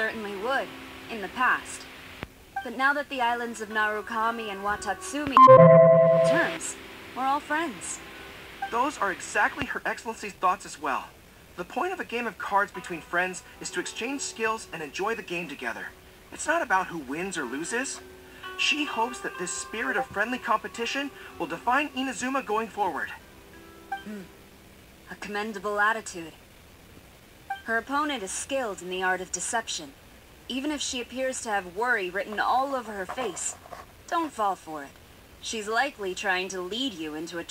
certainly would, in the past. But now that the islands of Narukami and Watatsumi terms, we're all friends. Those are exactly Her Excellency's thoughts as well. The point of a game of cards between friends is to exchange skills and enjoy the game together. It's not about who wins or loses. She hopes that this spirit of friendly competition will define Inazuma going forward. Hmm. A commendable attitude. Her opponent is skilled in the art of deception. Even if she appears to have worry written all over her face, don't fall for it. She's likely trying to lead you into a